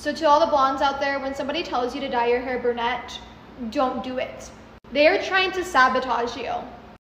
So to all the blondes out there, when somebody tells you to dye your hair brunette, don't do it. They are trying to sabotage you.